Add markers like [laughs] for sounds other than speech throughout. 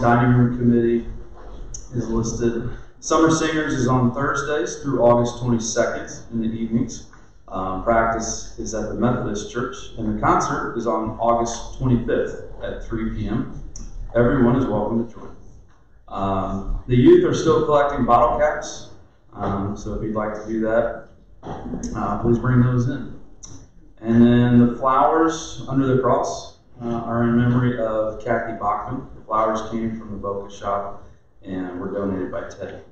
Dining Room Committee is listed. Summer Singers is on Thursdays through August 22nd in the evenings. Um, practice is at the Methodist Church, and the concert is on August 25th at 3 p.m everyone is welcome to join. Um, the youth are still collecting bottle caps, um, so if you'd like to do that, uh, please bring those in. And then the flowers under the cross uh, are in memory of Kathy Bachman. Flowers came from the Boca shop and were donated by Ted.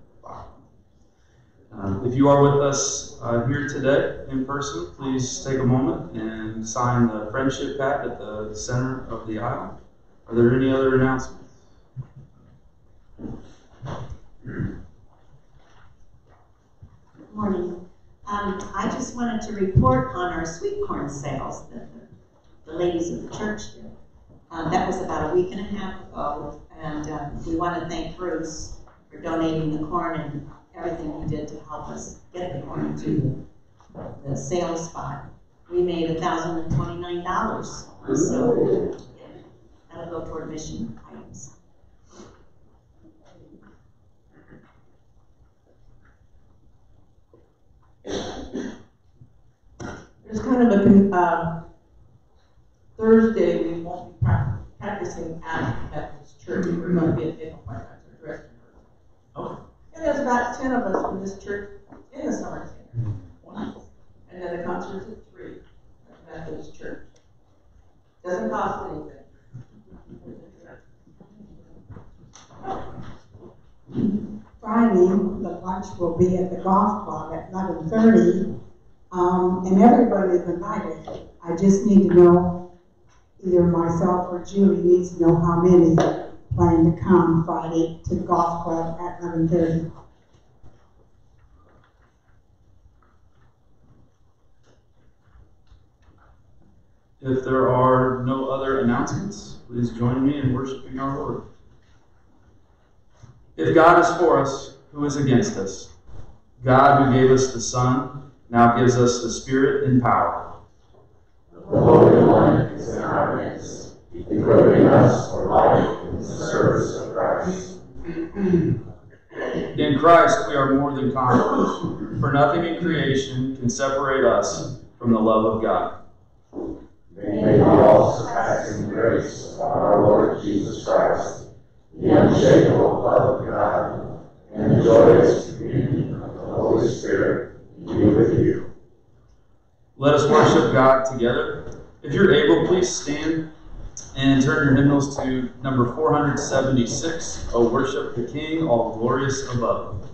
Um, if you are with us uh, here today in person, please take a moment and sign the friendship pad at the center of the aisle. Are there any other announcements? Good morning. Um, I just wanted to report on our sweet corn sales that the, the ladies of the church did. Um, that was about a week and a half ago, and um, we want to thank Bruce for donating the corn and everything he did to help us get the corn to the, the sales spot. We made $1,029. So that'll go toward mission items. There's kind of a, uh, Thursday, we won't be practicing at Methodist Church, we're gonna be at Maple Park, that's our dress rehearsal. And there's about ten of us from this church in the Summer Singers, once, and then the concert's at three at Methodist Church. Doesn't cost anything. Friday, the lunch will be at the golf club at eleven thirty. Um, and everybody is invited. I just need to know, either myself or Julie needs to know how many plan to come Friday to the golf club at eleven thirty. If there are no other announcements, please join me in worshiping our Lord. If God is for us, who is against us? God who gave us the Son now gives us the Spirit and power. One is in our midst, equipping us for life in the service of Christ. In Christ we are more than conquerors, for nothing in creation can separate us from the love of God. May the all-surpassing grace of our Lord Jesus Christ, the unshakable love of God, and the joyous communion of the Holy Spirit be with you. Let us worship God together. If you're able, please stand and turn your hymnals to number 476, O Worship the King, All Glorious Above.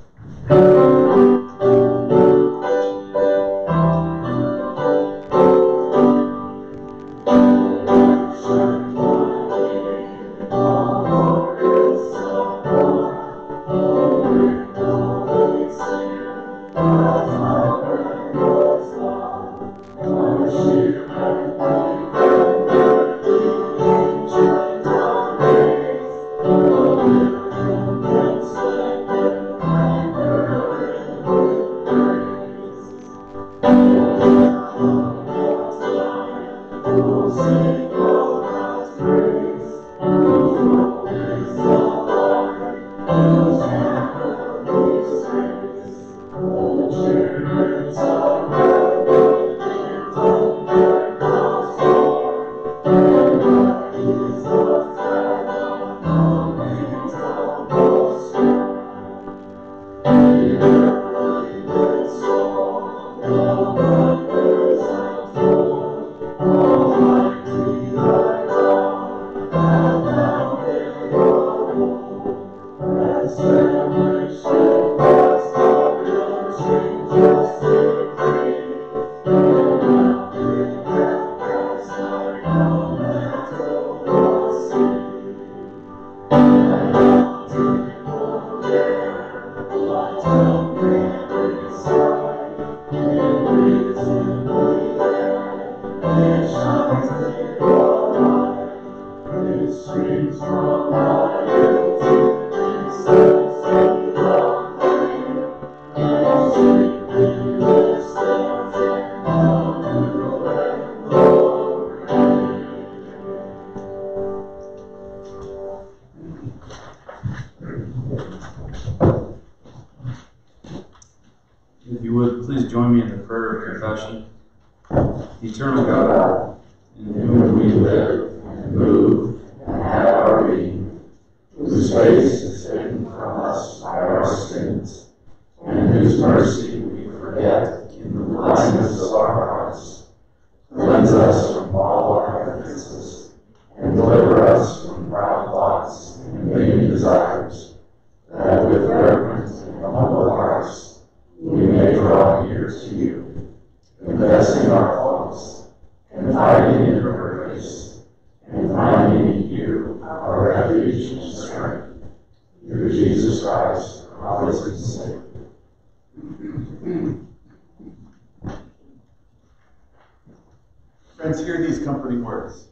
Friends, hear these comforting words.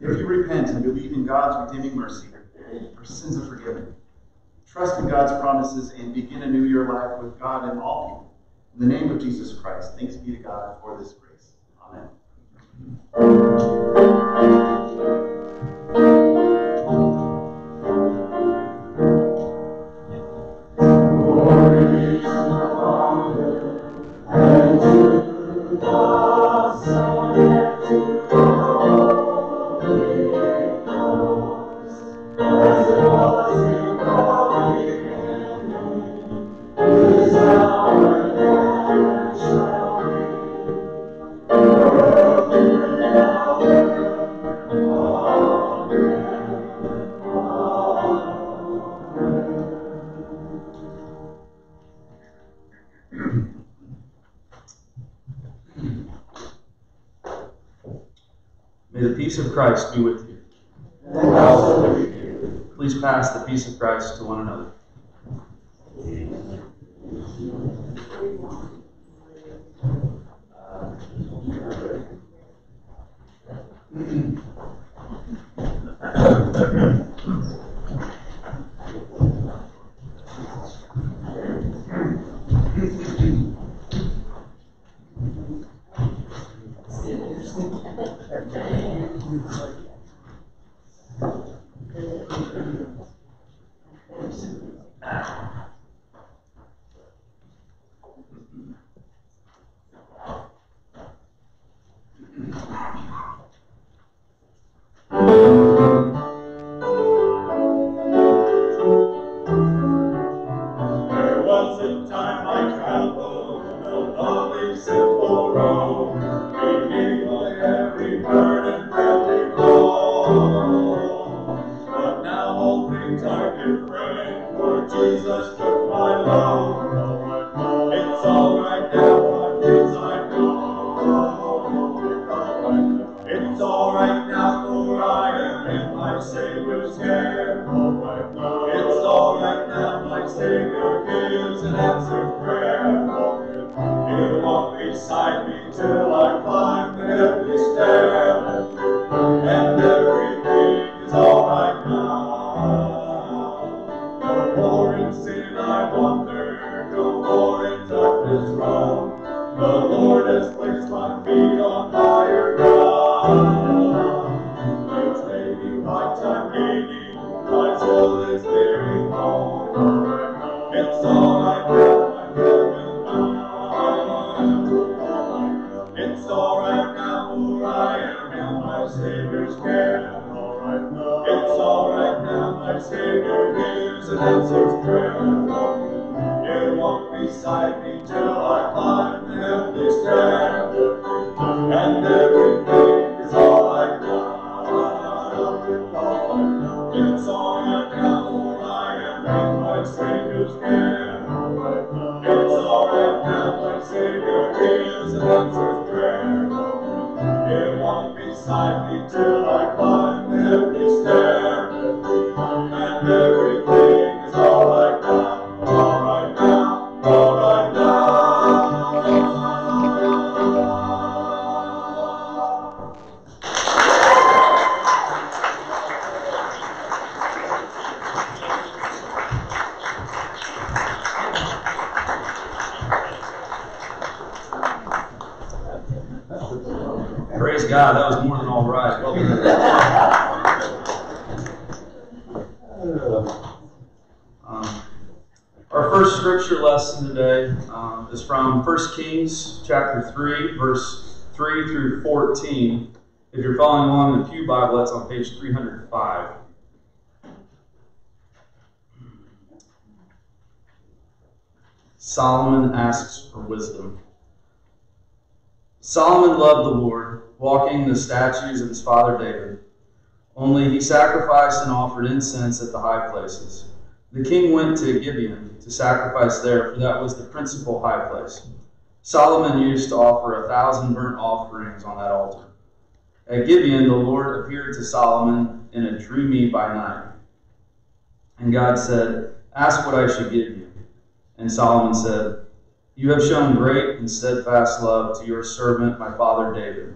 If you repent and believe in God's redeeming mercy, your sins are forgiven. Trust in God's promises and begin a new year life with God and all people. In the name of Jesus Christ, thanks be to God for this grace. Amen. Christ be with you. And also with you. Please pass the peace of Christ to one another. There was a time I traveled a lonely, God, that was more than all right. Well done. [laughs] Um, Our first scripture lesson today um, is from 1 Kings chapter 3, verse 3 through 14. If you're following along in the Pew Bible, that's on page 305. Solomon asks for wisdom. Solomon loved the Lord, walking the statues of his father David. Only he sacrificed and offered incense at the high places. The king went to Gibeon to sacrifice there, for that was the principal high place. Solomon used to offer a thousand burnt offerings on that altar. At Gibeon, the Lord appeared to Solomon in a dreamy by night. And God said, Ask what I should give you. And Solomon said, You have shown great and steadfast love to your servant, my father David,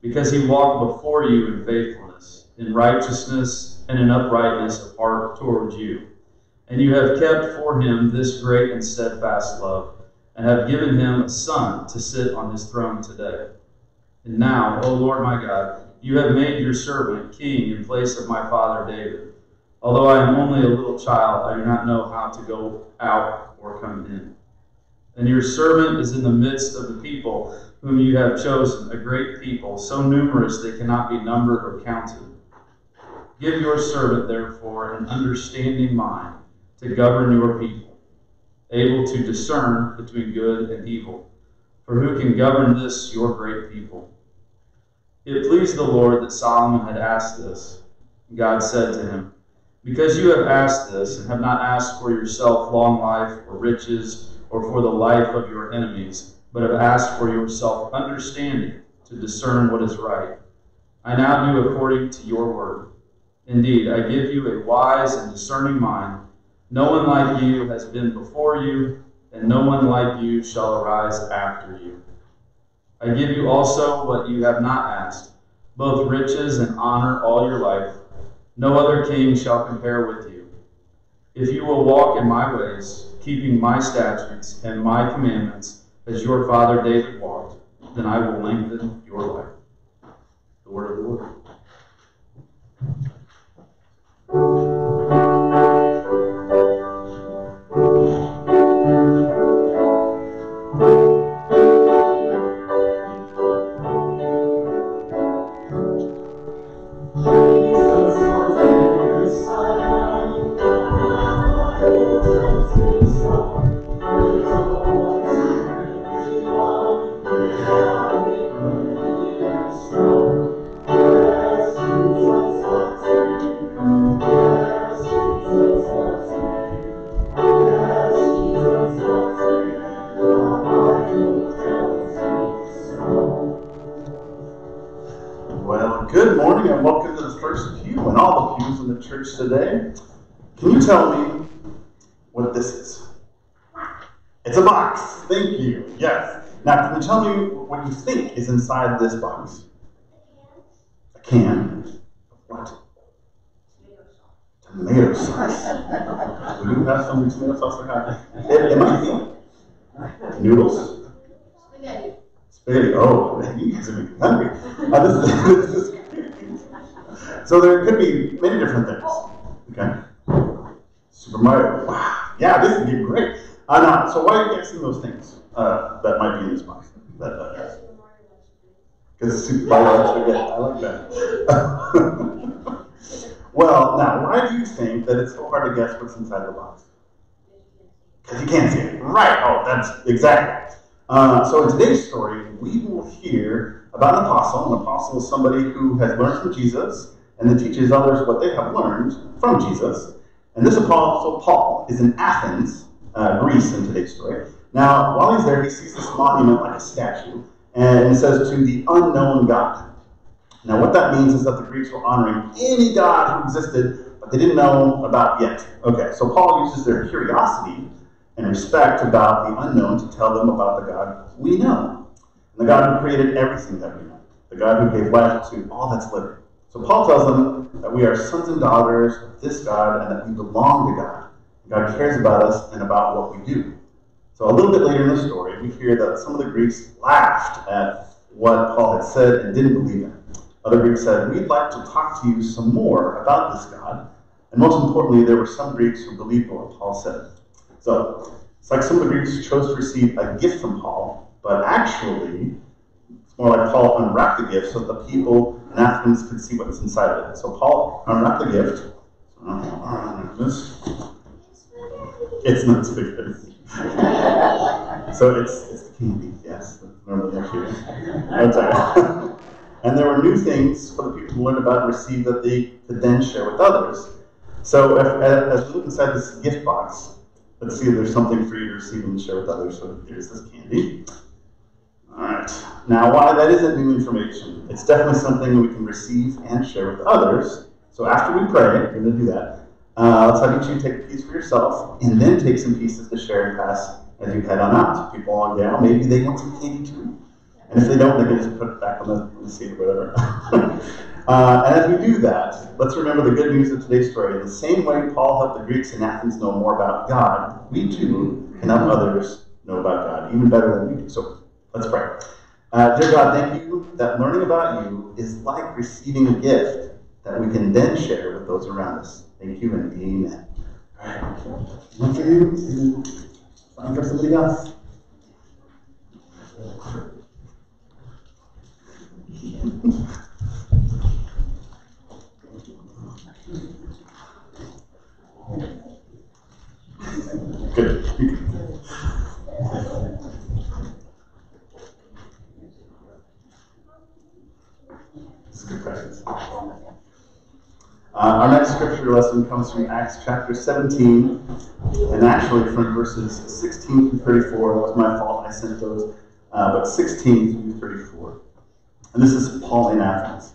because he walked before you in faithfulness, in righteousness, and in uprightness of heart towards you. And you have kept for him this great and steadfast love, and have given him a son to sit on his throne today. And now, O Lord my God, you have made your servant king in place of my father David. Although I am only a little child, I do not know how to go out or come in. And your servant is in the midst of the people whom you have chosen, a great people, so numerous they cannot be numbered or counted. Give your servant, therefore, an understanding mind to govern your people, able to discern between good and evil. For who can govern this, your great people? It pleased the Lord that Solomon had asked this. God said to him, Because you have asked this, and have not asked for yourself long life, or riches, or for the life of your enemies, but have asked for yourself understanding to discern what is right, I now do according to your word. Indeed, I give you a wise and discerning mind. No one like you has been before you, and no one like you shall arise after you. I give you also what you have not asked, both riches and honor all your life. No other king shall compare with you. If you will walk in my ways, keeping my statutes and my commandments, as your father David walked, then I will lengthen your life. The word of the Lord. You tell me what you think is inside this box? A can. Of what? Tomato sauce. [laughs] we do have some tomato sauce. It, it might be noodles. Spaghetti. Oh, you guys are making me hungry. Uh, this, is, [laughs] this is. So there could be many different things. Okay. Super Mario. Wow. Yeah, this would be great. Uh, now, so why are you guessing those things uh, that might be in this box? Because Super Mario spaghetti. [laughs] I like that. well, now, why do you think that it's so hard to guess what's inside the box? Because you can't see it. Right. Oh, that's exactly. Uh, so in today's story, we will hear about an apostle. An apostle is somebody who has learned from Jesus and then teaches others what they have learned from Jesus. And this apostle, Paul, is in Athens, uh, Greece, in today's story. Now, while he's there, he sees this monument like a statue, and it says, to the unknown God. Now, what that means is that the Greeks were honoring any God who existed, but they didn't know about yet. Okay, so Paul uses their curiosity and respect about the unknown to tell them about the God we know. And the God who created everything that we know. The God who gave life to all that's living. So Paul tells them that we are sons and daughters of this God and that we belong to God. God cares about us and about what we do. So a little bit later in the story, we hear that some of the Greeks laughed at what Paul had said and didn't believe him. Other Greeks said, We'd like to talk to you some more about this God. And most importantly, there were some Greeks who believed what Paul said. So it's like some of the Greeks chose to receive a gift from Paul, but actually, it's more like Paul unwrapped the gift so that the people in Athens could see what's inside of it. So Paul unwrapped the gift. It's not spaghetti. So it's, it's candy, yes. Here. Okay. [laughs] and there were new things for the people to learn about and receive that they could then share with others. So if, as we look inside this gift box, let's see if there's something for you to receive and share with others. So here's this candy. All right. Now, why that isn't new information, it's definitely something we can receive and share with others. So after we pray, we're going to do that. Uh, let's have each of you take a piece for yourself, and then take some pieces to share and pass as you head on out. People on down, maybe they want some candy too. And if they don't, they can just put it back on the, on the seat or whatever. [laughs] uh, and as we do that, let's remember the good news of today's story. In the same way Paul helped the Greeks in Athens know more about God, we too can help others know about God, even better than we do. So let's pray. Uh, dear God, thank you that learning about you is like receiving a gift that we can then share with those around us. Thank you and amen. All right. One for you, and then find for somebody else. Good. Good practice. Uh, our next scripture lesson comes from Acts chapter 17, and actually from verses 16 through 34. That was my fault, I sent those, uh, but 16 through 34. And this is Paul in Athens.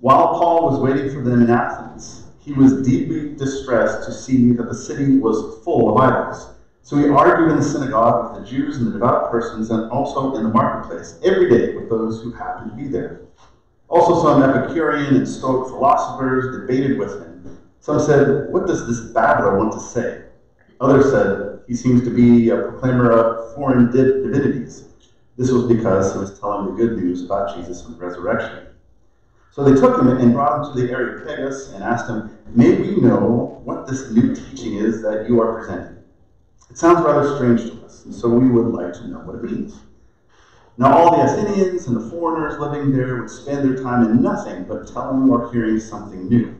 While Paul was waiting for them in Athens, he was deeply distressed to see that the city was full of idols. So he argued in the synagogue with the Jews and the devout persons, and also in the marketplace every day with those who happened to be there. Also, some Epicurean and Stoic philosophers debated with him. Some said, What does this babbler want to say? Others said, He seems to be a proclaimer of foreign divinities. This was because he was telling the good news about Jesus and the resurrection. So they took him and brought him to the Areopagus and asked him, May we know what this new teaching is that you are presenting? It sounds rather strange to us, and so we would like to know what it means. Now, all the Athenians and the foreigners living there would spend their time in nothing but telling or hearing something new.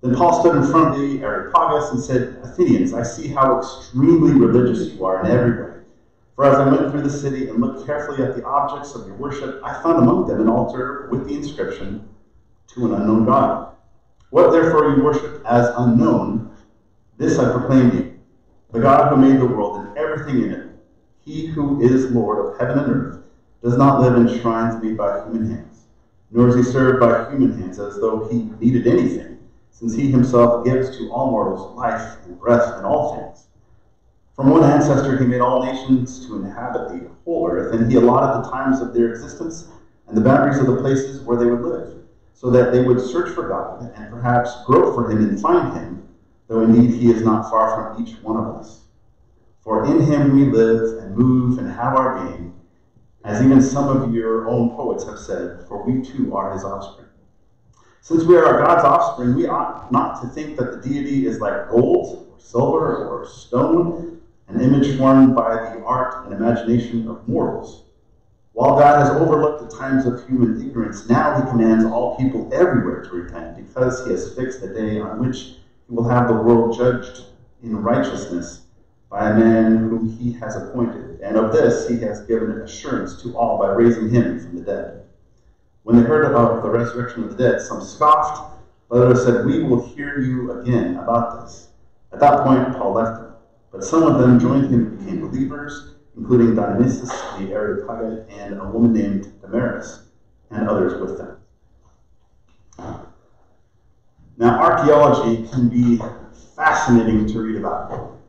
Then Paul stood in front of the Areopagus and said, Athenians, I see how extremely religious you are in every way. For as I went through the city and looked carefully at the objects of your worship, I found among them an altar with the inscription, To an unknown God. What therefore you worship as unknown, this I proclaim to you, the God who made the world and everything in it he who is Lord of heaven and earth does not live in shrines made by human hands, nor is he served by human hands as though he needed anything, since he himself gives to all mortals life and breath and all things. From one ancestor he made all nations to inhabit the whole earth, and he allotted the times of their existence and the boundaries of the places where they would live, so that they would search for God and perhaps grope for him and find him, though indeed he is not far from each one of us. For in him we live and move and have our being, as even some of your own poets have said, for we too are his offspring. Since we are God's offspring, we ought not to think that the deity is like gold or silver or stone, an image formed by the art and imagination of mortals. While God has overlooked the times of human ignorance, now he commands all people everywhere to repent, because he has fixed a day on which he will have the world judged in righteousness by a man whom he has appointed, and of this he has given assurance to all by raising him from the dead. When they heard about the resurrection of the dead, some scoffed, but others said, We will hear you again about this. At that point, Paul left them, but some of them joined him and became believers, including Dionysius the Areopagite and a woman named Damaris, and others with them. Now, archaeology can be fascinating to read about.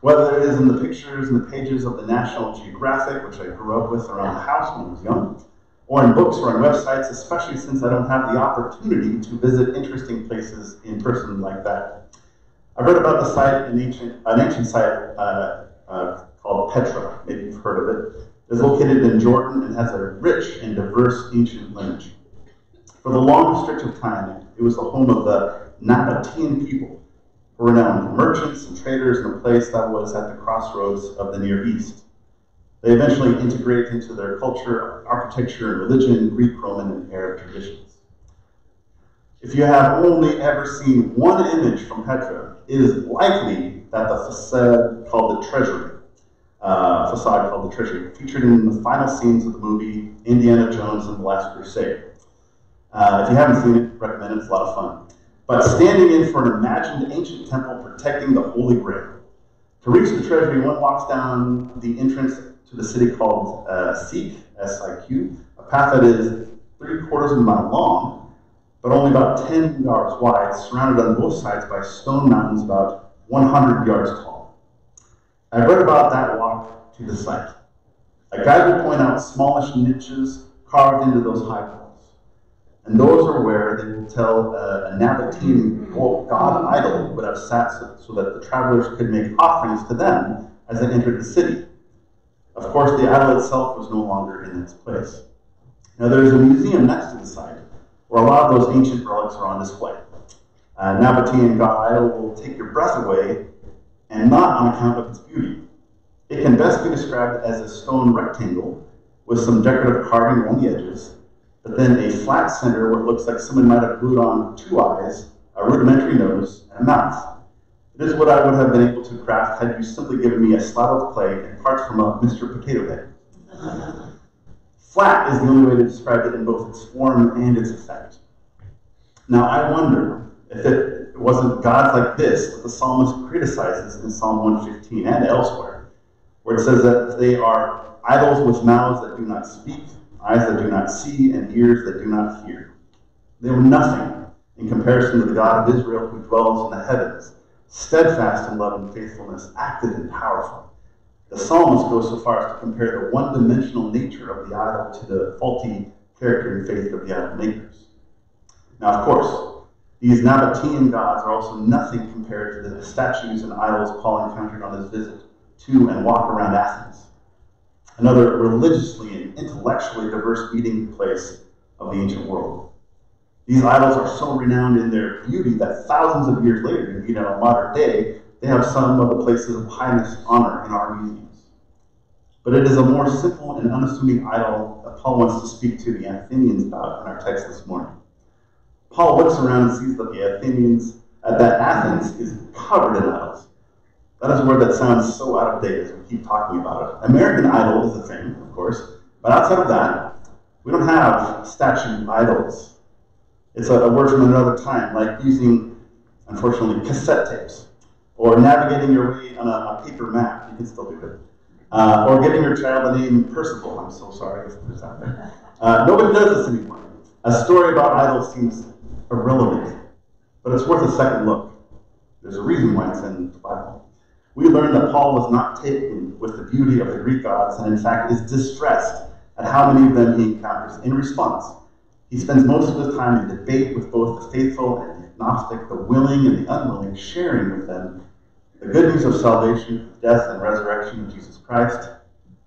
Whether it is in the pictures and the pages of the National Geographic, which I grew up with around the house when I was young, or in books or on websites, especially since I don't have the opportunity to visit interesting places in person like that. I read about the site, an ancient, an ancient site uh, uh, called Petra, maybe you've heard of it. It is located in Jordan and has a rich and diverse ancient lineage. For the long stretch of time, it was the home of the Nabatean people, renowned merchants and traders in a place that was at the crossroads of the Near East. They eventually integrate into their culture, architecture, and religion, Greek, Roman, and Arab traditions. If you have only ever seen one image from Petra, it is likely that the facade called the Treasury, uh, facade called the Treasury, featured in the final scenes of the movie Indiana Jones and the Last Crusade. Uh, if you haven't seen it, recommend it. It's a lot of fun but standing in for an imagined ancient temple protecting the Holy Grail. To reach the treasury, one walks down the entrance to the city called uh, Siq, S-I-Q, a path that is three quarters of a mile long, but only about 10 yards wide, surrounded on both sides by stone mountains about 100 yards tall. I've read about that walk to the site. A guide will point out smallish niches carved into those high walls. And those are where they will tell uh, a Nabatean god idol would have sat so, so that the travelers could make offerings to them as they entered the city. Of course, the idol itself was no longer in its place. Now, there's a museum next to the site where a lot of those ancient relics are on display. Nabatean god idol will take your breath away, and not on account of its beauty. It can best be described as a stone rectangle with some decorative carving around the edges but then a flat center where it looks like someone might have glued on two eyes, a rudimentary nose, and a mouth. It is what I would have been able to craft had you simply given me a slab of clay and parts from a Mr. Potato Head. Flat is the only way to describe it in both its form and its effect. Now, I wonder if it wasn't gods like this that the psalmist criticizes in Psalm 115 and elsewhere, where it says that they are idols with mouths that do not speak, eyes that do not see, and ears that do not hear. They were nothing in comparison to the God of Israel who dwells in the heavens, steadfast in love and faithfulness, active and powerful. The psalmist goes so far as to compare the one dimensional nature of the idol to the faulty character and faith of the idol makers. Now, of course, these Nabatean gods are also nothing compared to the statues and idols Paul encountered on his visit to and walk around Athens, another religiously and intellectually diverse meeting place of the ancient world. These idols are so renowned in their beauty that thousands of years later, you know, modern day, they have some of the places of highest honor in our museums. But it is a more simple and unassuming idol that Paul wants to speak to the Athenians about in our text this morning. Paul looks around and sees that the Athenians, uh, that Athens is covered in idols. That is a word that sounds so out of date as we keep talking about it. American Idol is a thing, of course, but outside of that, we don't have statue idols. It's a, a word from another time, like using, unfortunately, cassette tapes, or navigating your way on a, a paper map. You can still do it. Uh, or giving your child the name Percival. I'm so sorry if there's there. Uh, nobody does this anymore. A story about idols seems irrelevant, but it's worth a second look. There's a reason why it's in the Bible. We learn that Paul was not taken with the beauty of the Greek gods, and in fact is distressed at how many of them he encounters. In response, he spends most of his time in debate with both the faithful and the agnostic, the willing and the unwilling, sharing with them the good news of salvation, death, and resurrection of Jesus Christ.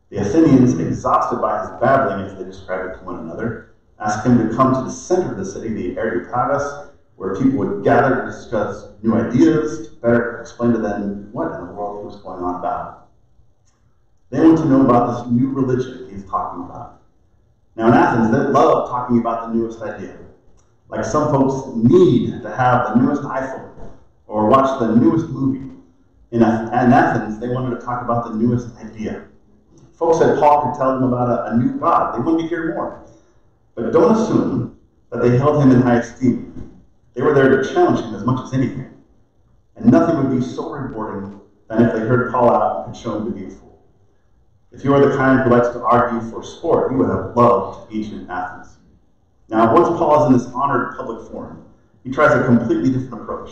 The Athenians, exhausted by his babbling, as they describe it to one another, ask him to come to the center of the city, the Areopagus, where people would gather to discuss new ideas, to better explain to them what in the world he was going on about. They want to know about this new religion he's talking about. Now, in Athens, they love talking about the newest idea. Like some folks need to have the newest iPhone or watch the newest movie. In, in Athens, they wanted to talk about the newest idea. Folks said Paul could tell them about a, a new God. They wanted to hear more. But don't assume that they held him in high esteem. They were there to challenge him as much as anything. And nothing would be so rewarding than if they heard Paul out and could show him to be a fool. If you are the kind who likes to argue for sport, you would have loved ancient Athens. Now, once Paul is in this honored public forum, he tries a completely different approach.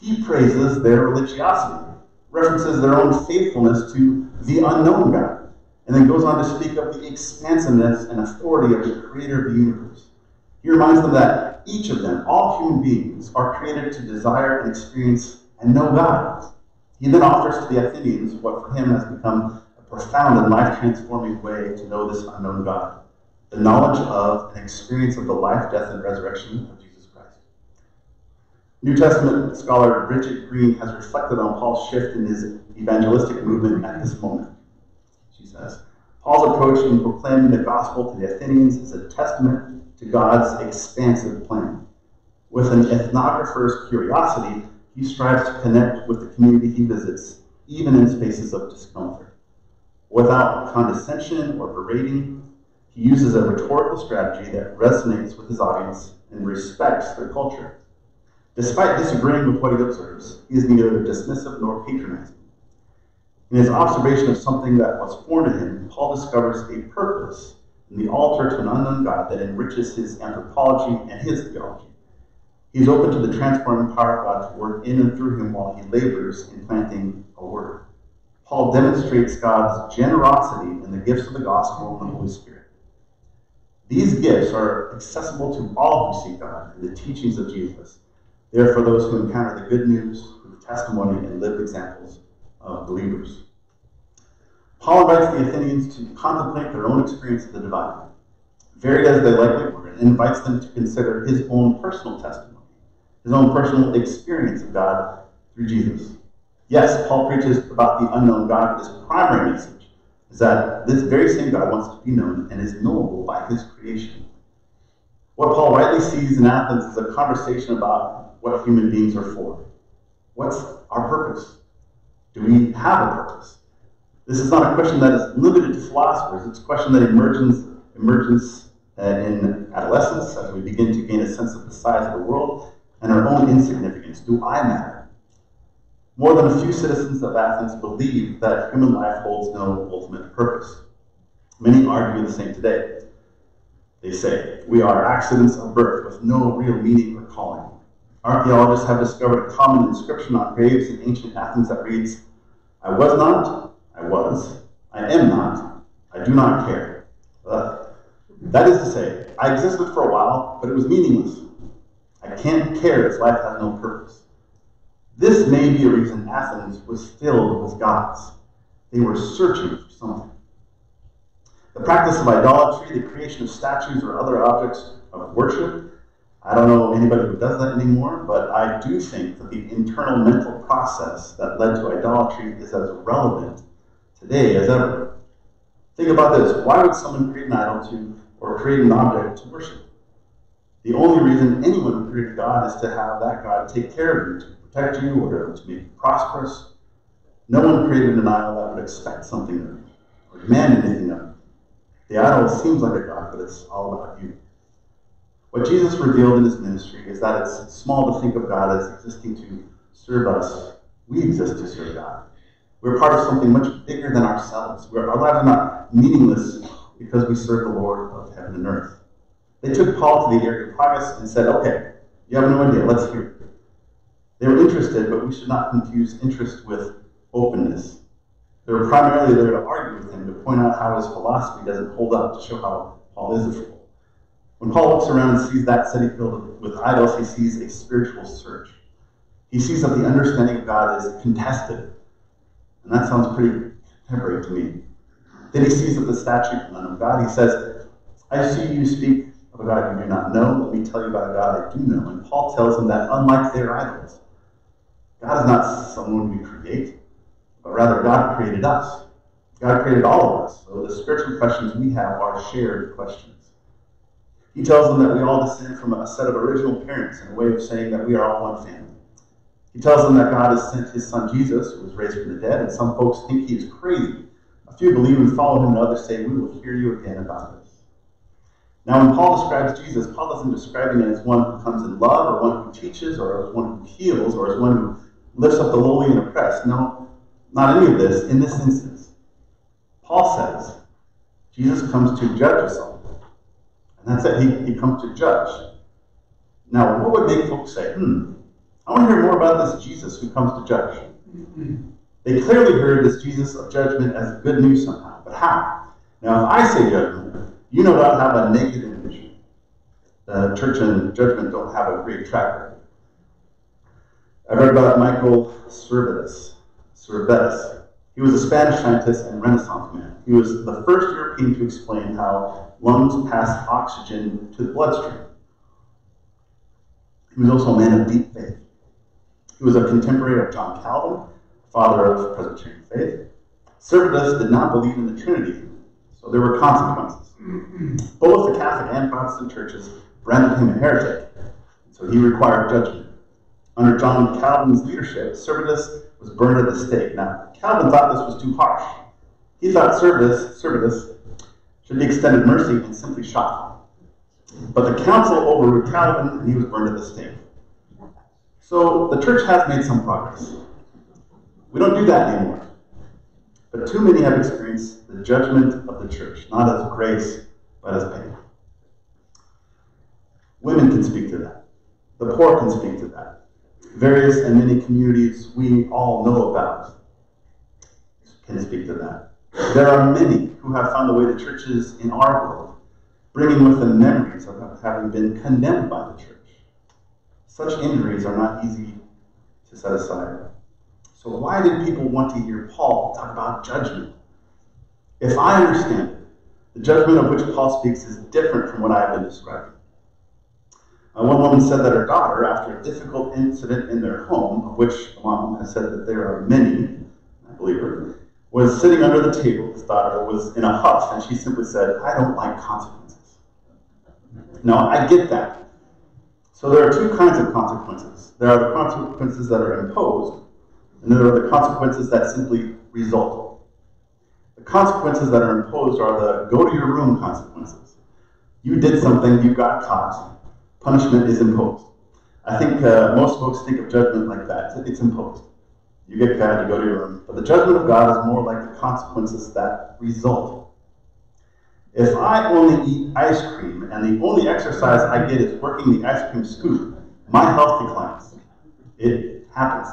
He praises their religiosity, references their own faithfulness to the unknown God, and then goes on to speak of the expansiveness and authority of the creator of the universe. He reminds them that each of them, all human beings, are created to desire and experience and know God. He then offers to the Athenians what for him has become a profound and life transforming way to know this unknown God the knowledge of and experience of the life, death, and resurrection of Jesus Christ. New Testament scholar Bridgett Green has reflected on Paul's shift in his evangelistic movement at this moment. She says, Paul's approach in proclaiming the gospel to the Athenians is a testament to God's expansive plan. With an ethnographer's curiosity, he strives to connect with the community he visits, even in spaces of discomfort. Without condescension or berating, he uses a rhetorical strategy that resonates with his audience and respects their culture. Despite disagreeing with what he observes, he is neither dismissive nor patronizing. In his observation of something that was foreign to him, Paul discovers a purpose in the altar to an unknown God that enriches his anthropology and his theology. He is open to the transforming power of God's work in and through him while he labors in planting a word. Paul demonstrates God's generosity in the gifts of the gospel and the Holy Spirit. These gifts are accessible to all who seek God and the teachings of Jesus. They are for those who encounter the good news, the testimony and lived examples of believers. Paul invites the Athenians to contemplate their own experience of the divine, varied as they likely were, and invites them to consider his own personal testimony, his own personal experience of God through Jesus. Yes, Paul preaches about the unknown God, but his primary message is that this very same God wants to be known and is knowable by his creation. What Paul rightly sees in Athens is a conversation about what human beings are for. What's our purpose? Do we have a purpose? This is not a question that is limited to philosophers. It's a question that emerges, emerges uh, in adolescence as we begin to gain a sense of the size of the world and our own insignificance. Do I matter? More than a few citizens of Athens believe that human life holds no ultimate purpose. Many argue the same today. They say we are accidents of birth with no real meaning or calling. Archaeologists have discovered a common inscription on graves in ancient Athens that reads, I was not, I was, I am not, I do not care. Uh, that is to say, I existed for a while, but it was meaningless. I can't care if life has no purpose. This may be a reason Athens was filled with gods. They were searching for something. The practice of idolatry, the creation of statues or other objects of worship, I don't know anybody who does that anymore, but I do think that the internal mental process that led to idolatry is as relevant today as ever. Think about this. Why would someone create an idol to or create an object to worship? The only reason anyone would God is to have that God take care of you, to protect you, or to make you prosperous. No one created an idol that would expect something of you or demand anything of you. The idol seems like a God, but it's all about you. What Jesus revealed in his ministry is that it's small to think of God as existing to serve us. We exist to serve God. We're part of something much bigger than ourselves. We're, our lives are not meaningless because we serve the Lord of heaven and earth. They took Paul to the area of Areopagus and said, Okay, you have no idea, let's hear it. They were interested, but we should not confuse interest with openness. They were primarily there to argue with him, to point out how his philosophy doesn't hold up, to show how Paul is a fool. When Paul looks around and sees that city filled with idols, he sees a spiritual search. He sees that the understanding of God is contested. And that sounds pretty contemporary to me. Then he sees that the statue of God. He says, I see you speak of a God you do not know. Let me tell you about a God I do know. And Paul tells them that unlike their idols, God is not someone we create, but rather God created us. God created all of us. So the spiritual questions we have are shared questions. He tells them that we all descend from a set of original parents in a way of saying that we are all one family. He tells them that God has sent his son Jesus, who was raised from the dead, and some folks think he is crazy. A few believe and follow him, and others say, We will hear you again about this. Now, when Paul describes Jesus, Paul isn't describing him as one who comes in love, or one who teaches, or as one who heals, or as one who lifts up the lowly and oppressed. No, not any of this in this instance. Paul says Jesus comes to judge us all. And that's it. He, he comes to judge. Now, what would make folks say, hmm, I want to hear more about this Jesus who comes to judge? They clearly heard this Jesus of judgment as good news somehow. But how? Now, if I say judgment, you no doubt have a negative vision. The church and judgment don't have a great track record. I read about Michael Servetus. Servetus. He was a Spanish scientist and Renaissance man. He was the first European to explain how lungs pass oxygen to the bloodstream. He was also a man of deep faith. He was a contemporary of John Calvin, father of Presbyterian faith. Servetus did not believe in the Trinity, there were consequences. Both the Catholic and Protestant churches branded him a heretic, so he required judgment. Under John Calvin's leadership, Servetus was burned at the stake. Now, Calvin thought this was too harsh. He thought Servetus, Servetus should be extended mercy and simply shot. But the council overruled Calvin and he was burned at the stake. So the church has made some progress. We don't do that anymore. But too many have experienced the judgment of the church, not as grace, but as pain. Women can speak to that. The poor can speak to that. Various and many communities we all know about can speak to that. There are many who have found the way to churches in our world, bringing with them memories of having been condemned by the church. Such injuries are not easy to set aside. So, why did people want to hear Paul talk about judgment? If I understand it, the judgment of which Paul speaks is different from what I have been describing. Uh, one woman said that her daughter, after a difficult incident in their home, of which the mom has said that there are many, I believe her, was sitting under the table. His daughter was in a huff, and she simply said, I don't like consequences. Now, I get that. So there are two kinds of consequences. There are the consequences that are imposed, and there are the consequences that simply result. The consequences that are imposed are the go to your room consequences. You did something, you got caught, punishment is imposed. I think uh, most folks think of judgment like that. It's imposed. You get caught, you go to your room. But the judgment of God is more like the consequences that result. If I only eat ice cream and the only exercise I get is working the ice cream scoop, my health declines. It happens.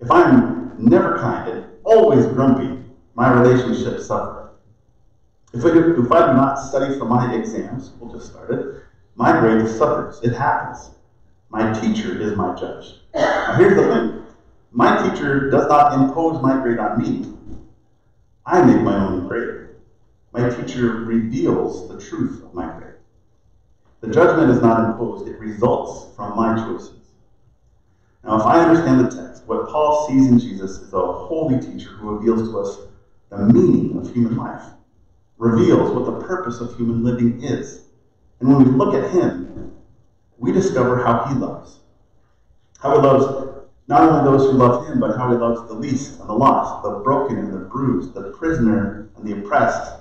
If I'm never kind and always grumpy, my relationships suffer. If I, do, if I do not study for my exams, we'll just start it, my grade suffers. It happens. My teacher is my judge. Now, here's the thing my teacher does not impose my grade on me, I make my own grade. My teacher reveals the truth of my grade. The judgment is not imposed, it results from my choices. Now, if I understand the text, what Paul sees in Jesus is a holy teacher who reveals to us the meaning of human life, reveals what the purpose of human living is. And when we look at him, we discover how he loves. How he loves not only those who love him, but how he loves the least and the lost, the broken and the bruised, the prisoner and the oppressed.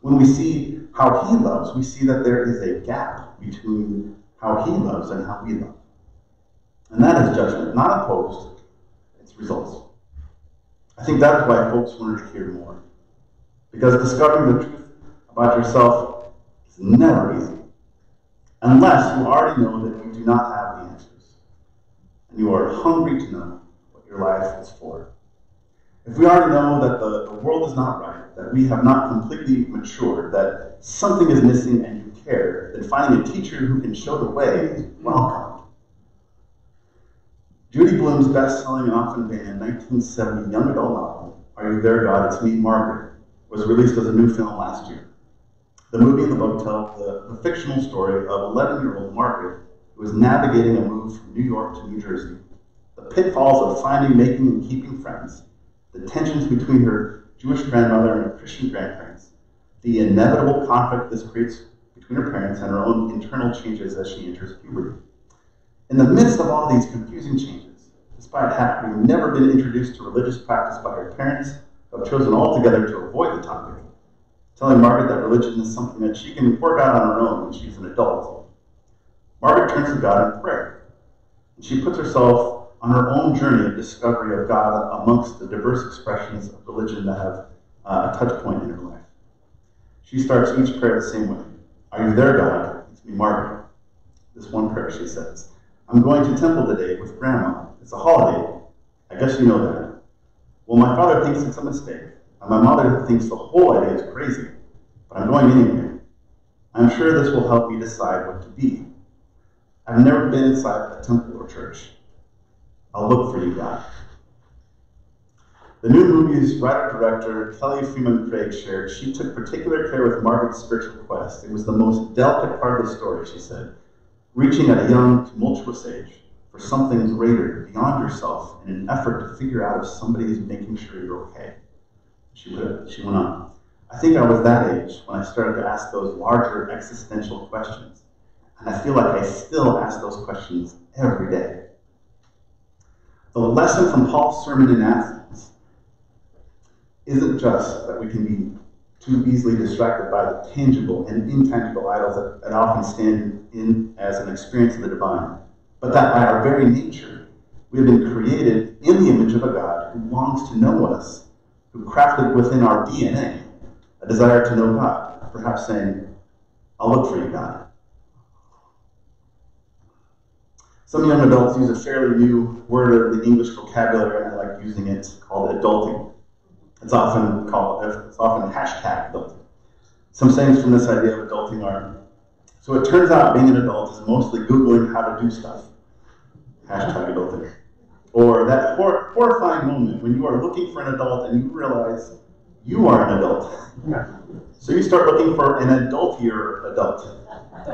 When we see how he loves, we see that there is a gap between how he loves and how we love. And that is judgment, not opposed, results. I think that's why folks want to hear more. Because discovering the truth about yourself is never easy. Unless you already know that you do not have the answers. And you are hungry to know what your life is for. If we already know that the, the world is not right, that we have not completely matured, that something is missing and you care, then finding a teacher who can show the way is welcome. Judy Blume's best-selling and often banned 1970 young adult novel, Are You There, God? It's Me, Margaret, was released as a new film last year. The movie and the book tell the, the fictional story of 11-year-old Margaret who is navigating a move from New York to New Jersey. The pitfalls of finding, making, and keeping friends, the tensions between her Jewish grandmother and her Christian grandparents, the inevitable conflict this creates between her parents and her own internal changes as she enters puberty. In the midst of all these confusing changes, despite having never been introduced to religious practice by her parents, who have chosen altogether to avoid the topic, telling Margaret that religion is something that she can work out on her own when she's an adult. Margaret turns to God in prayer, and she puts herself on her own journey of discovery of God amongst the diverse expressions of religion that have uh, a touch point in her life. She starts each prayer the same way Are you there, God? It's me, Margaret. This one prayer, she says. I'm going to temple today with grandma. It's a holiday. I guess you know that. Well, my father thinks it's a mistake, and my mother thinks the whole idea is crazy, but I'm going anyway. I'm sure this will help me decide what to be. I've never been inside a temple or church. I'll look for you, God. The new movie's writer director, Kelly Fremon Craig, shared she took particular care with Margaret's spiritual quest. It was the most delicate part of the story, she said reaching at a young, tumultuous age for something greater beyond yourself in an effort to figure out if somebody is making sure you're okay. She, would, she went on. I think I was that age when I started to ask those larger existential questions. And I feel like I still ask those questions every day. The lesson from Paul's sermon in Athens isn't just that we can be too easily distracted by the tangible and intangible idols that, that often stand in as an experience of the divine, but that by our very nature, we have been created in the image of a God who longs to know us, who crafted within our DNA a desire to know God, perhaps saying, I'll look for you, God. Some young adults use a fairly new word of the English vocabulary, and I like using it, called adulting. It's often called, it's often hashtag adulting. Some sayings from this idea of adulting are, so it turns out being an adult is mostly Googling how to do stuff. Hashtag adulting. Or that hor- horrifying moment when you are looking for an adult and you realize you are an adult. [laughs] So you start looking for an adultier adult.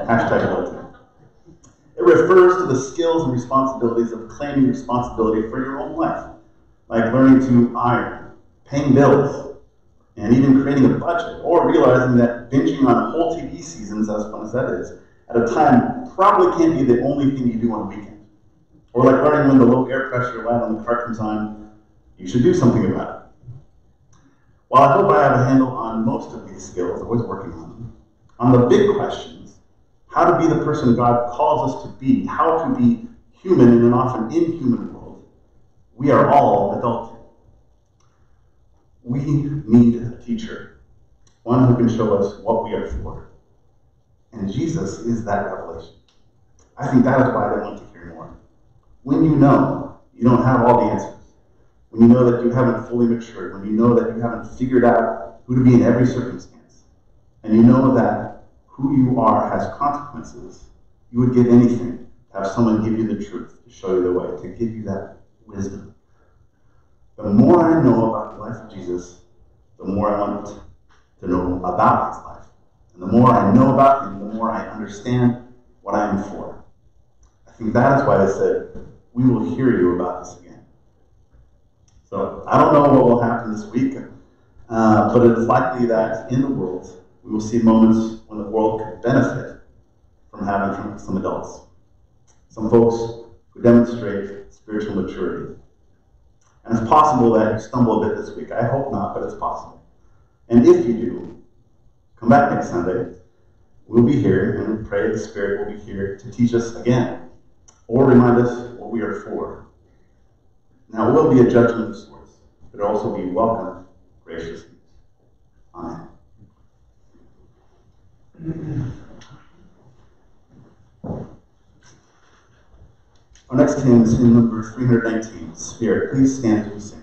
Hashtag adulting. It refers to the skills and responsibilities of claiming responsibility for your own life, like learning to iron, paying bills, and even creating a budget, or realizing that binging on a whole TV seasons, as fun as that is, at a time probably can't be the only thing you do on a weekend. Or like learning when the low air pressure light on the car comes on, you should do something about it. While I hope I have a handle on most of these skills, always working on them, on the big questions, how to be the person God calls us to be, how to be human in an often inhuman world, we are all adulting we need a teacher. one who can show us what we are for. And Jesus is that revelation. I think that is why they want to hear more. When you know you don't have all the answers, when you know that you haven't fully matured, when you know that you haven't figured out who to be in every circumstance, and you know that who you are has consequences, you would give anything to have someone give you the truth, to show you the way, to give you that wisdom. The more I know about the life of Jesus, the more I want to know about his life. And the more I know about him, the more I understand what I am for. I think that is why I said, we will hear you about this again. So I don't know what will happen this week, uh, but it is likely that in the world, we will see moments when the world could benefit from having some adults. Some folks who demonstrate spiritual maturity. And it's possible that you stumble a bit this week. I hope not, but it's possible. And if you do, come back next Sunday. We'll be here, and we pray the Spirit will be here to teach us again, or remind us what we are for. Now, it will be a judgment of sorts, but it'll also be welcome, gracious. Amen. [clears throat] Our next hymn is hymn number 319, Spirit. Please stand we sing.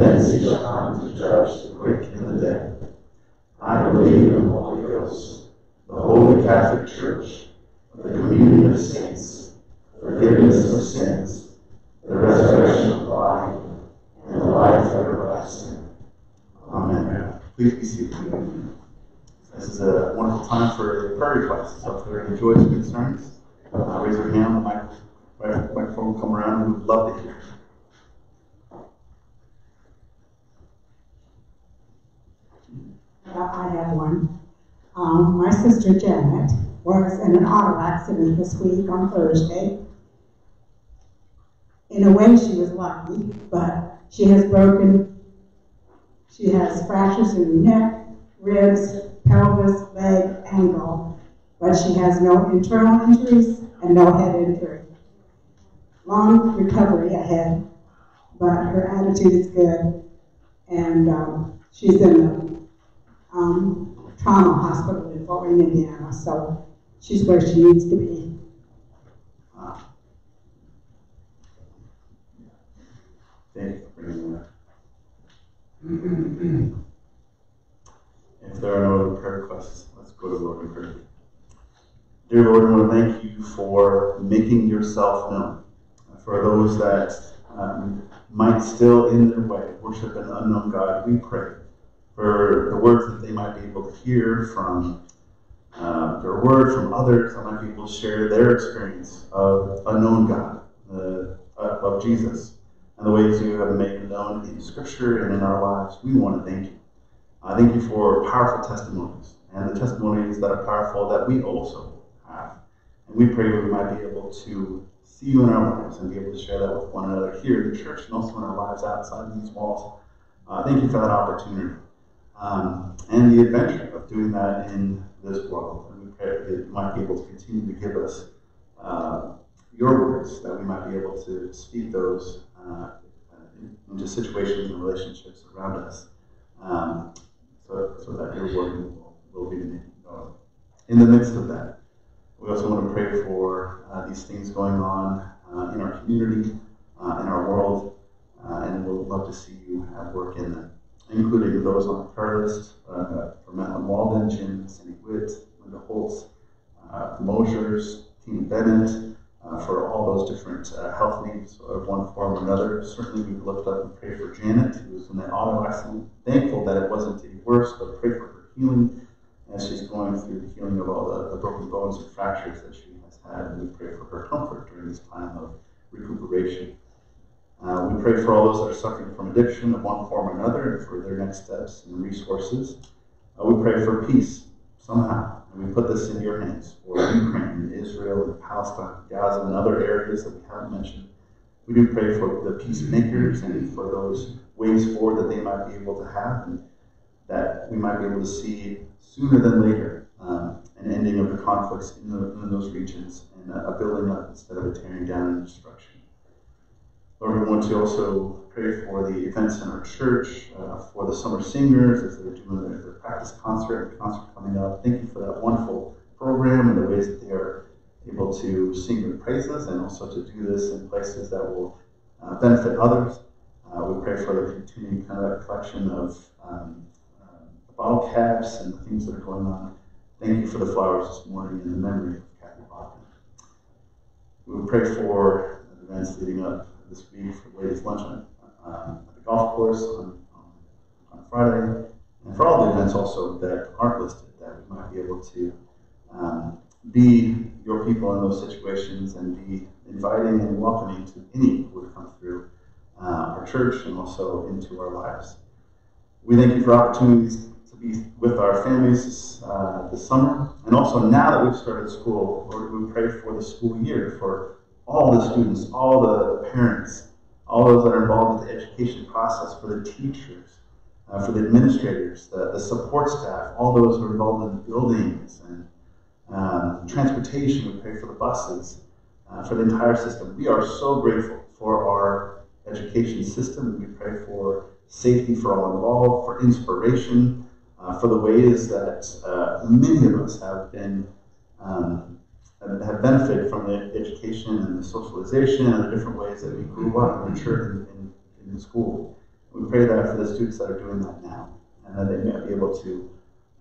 Thence he shall come to judge the quick and the dead. I believe in the Holy Ghost, the holy Catholic Church, the communion of saints, the forgiveness of sins, the resurrection of the body, and the life everlasting. Amen. Please be seated. This is a wonderful time for prayer requests. So if there are any joys or concerns, uh, raise your hand. Mic- microphone will come around. We would love to hear. I have one. Um, my sister Janet was in an auto accident this week on Thursday. In a way, she was lucky, but she has broken, she has fractures in her neck, ribs, pelvis, leg, ankle, but she has no internal injuries and no head injury. Long recovery ahead, but her attitude is good, and um, she's in the um, trauma hospital in Fort Wayne, Indiana, so she's where she needs to be. Thank you for bringing that. If there are no other prayer requests, let's go to the Lord in prayer. Dear Lord, to thank you for making yourself known. For those that um, might still in their way worship an unknown God, we pray for the words that they might be able to hear from uh, word from others that might be able to share their experience of a known God, uh, of Jesus and the ways you have made known in Scripture and in our lives. We want to thank you. I thank you for powerful testimonies and the testimonies that are powerful that we also have. And we pray we might be able to see you in our lives and be able to share that with one another here in the church and also in our lives outside these walls. Uh, thank you for that opportunity um, and the adventure of doing that in this world. And we pray that you might be able to continue to give us uh, your words, that we might be able to speak those uh, into situations and relationships around us, um, so, so that your word will, will be known. In the midst of that, we also want to pray for uh, these things going on uh, in our community, uh, in our world, uh, and we'll love to see you at work in them, including those on the prayer list uh, for Madeline Walden, Jim, Cindy Witt, Linda Holtz, uh, Mosers, Tina Bennett, uh, for all those different uh, health needs of one form or another. Certainly, we lift up and pray for Janet, who was in that auto accident. Thankful that it wasn't any worse, but pray for her healing as she's going through the healing of all the, the broken bones and fractures that she has had. And we pray for her comfort during this time of recuperation. Uh, we pray for all those that are suffering from addiction of one form or another and for their next steps and resources. Uh, we pray for peace somehow. And we put this in your hands for Ukraine, Israel, and Palestine, Gaza, and other areas that we haven't mentioned. We do pray for the peacemakers and for those ways forward that they might be able to have, and that we might be able to see sooner than later um, an ending of the conflicts in, the, in those regions and a, a building up instead of a tearing down and destruction. Lord, we want to also pray for the events in our church, uh, for the summer singers as they're doing their, practice concert and concert coming up. Thank you for that wonderful program and the ways that they are able to sing your praises and also to do this in places that will uh, benefit others. Uh, we pray for the continuing kind of collection of um, uh, bottle caps and the things that are going on. Thank you for the flowers this morning in the memory of Kathy Bachman. We pray for the events leading up this week for ladies' lunch on, um, at the golf course on, on, on, Friday, and for all the events also that aren't listed, that we might be able to um, be your people in those situations and be inviting and welcoming to any who would come through uh, our church and also into our lives. We thank you for opportunities to be with our families uh, this summer. And also now that we've started school, Lord, we pray for the school year, for all the students, all the parents, all those that are involved with the education process, for the teachers, uh, for the administrators, the, the support staff, all those who are involved in the buildings and um, transportation. We pray for the buses, uh, for the entire system. We are so grateful for our education system. We pray for safety for all involved, for inspiration, uh, for the ways that uh, many of us have been um, have benefited from the education and the socialization and the different ways that we grew up and matured in, in, in school. We pray that for the students that are doing that now, and that they may be able to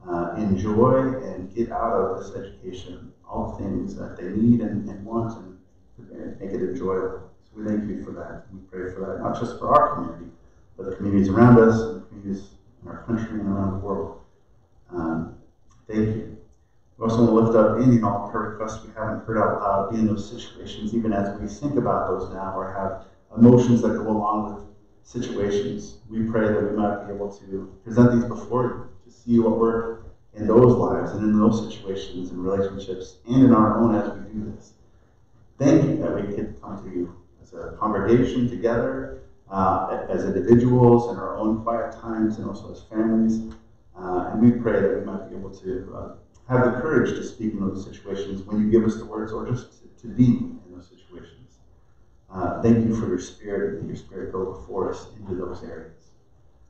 uh, enjoy and get out of this education all the things that they need and, and want and make it enjoyable. So we thank you for that. We pray for that, not just for our community, but the communities around us and the communities in our country and around the world. Um, thank you. We also want to lift up any and all prayer requests we haven't heard out loud in those situations, even as we think about those now or have emotions that go along with situations. We pray that we might be able to present these before you, to see what work in those lives and in those situations and relationships and in our own as we do this. Thank you that we could come to you as a congregation together, uh, as individuals in our own quiet times and also as families. Uh, and we pray that we might be able to uh, have the courage to speak in those situations when you give us the words or just to, to be in those situations. Uh, thank you for your spirit and your spirit go before us into those areas.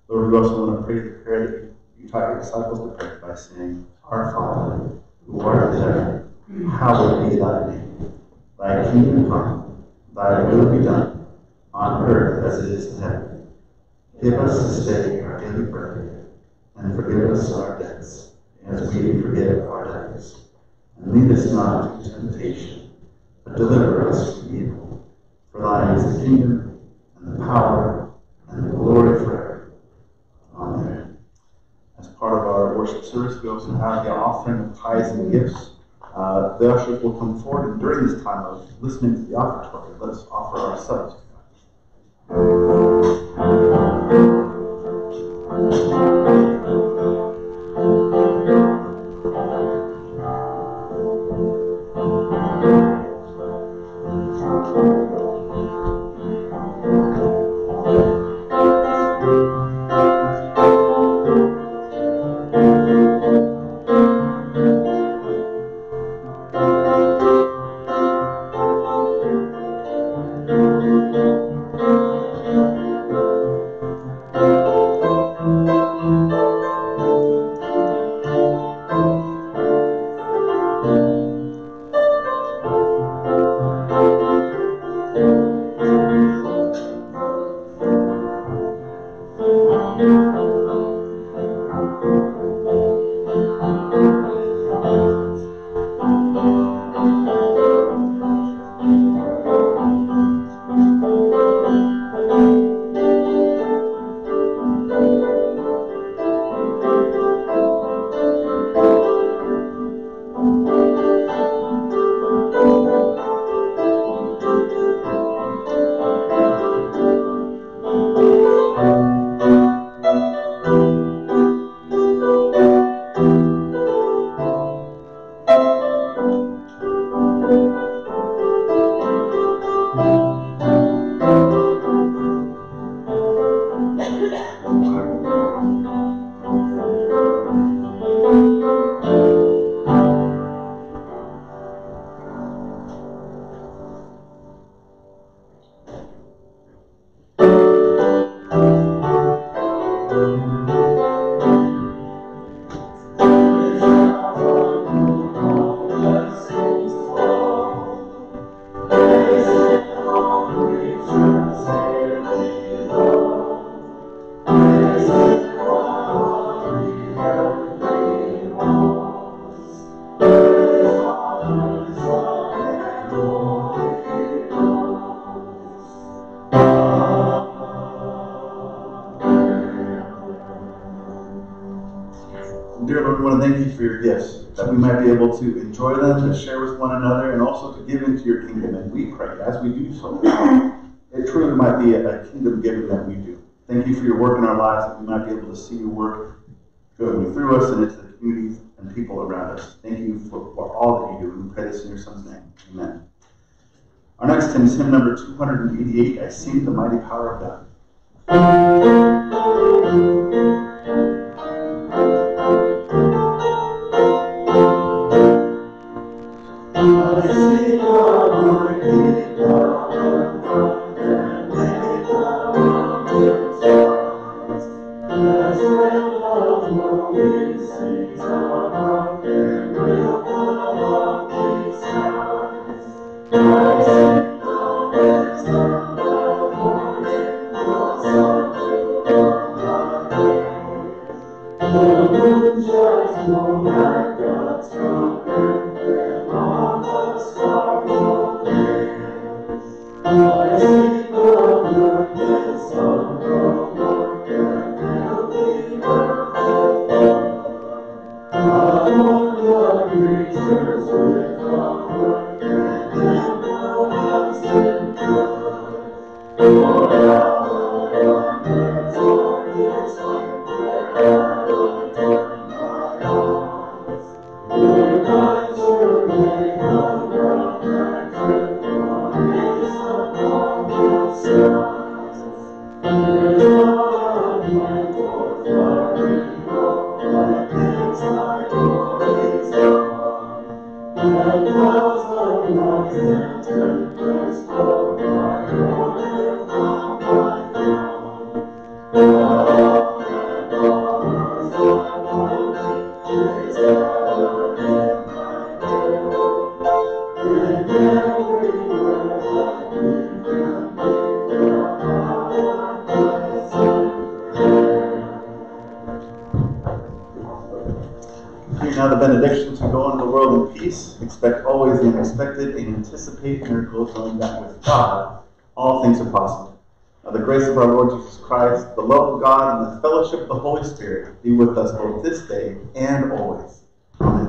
Lord, we also want to pray the prayer that you, you taught your disciples to pray by saying, Our Father, who art in heaven, hallowed be thy name. Thy kingdom come, thy will be done, on earth as it is in heaven. Give us this day our daily bread, and forgive us our debts, as we forgive our debtors. And lead us not into temptation, but deliver us from evil. For thine is the kingdom, and the power, and the glory forever. Amen. As part of our worship service, we also have the offering of tithes and gifts. Uh, the ushers will come forward, and during this time of listening to the offertory, let us offer ourselves to Dear into your kingdom. And we pray, as we do so, it truly might be a kingdom giving that we do. Thank you for your work in our lives, that we might be able to see your work going through us and into the communities and people around us. Thank you for, for all that you do. We pray this in your son's name. Amen. Our next hymn is hymn number 288, I Sing the Mighty Power of God. Unexpected and anticipate miracles, knowing that with God all things are possible. Grace of our Lord Jesus Christ, the love of God, and the fellowship of the Holy Spirit be with us both this day and always. Amen.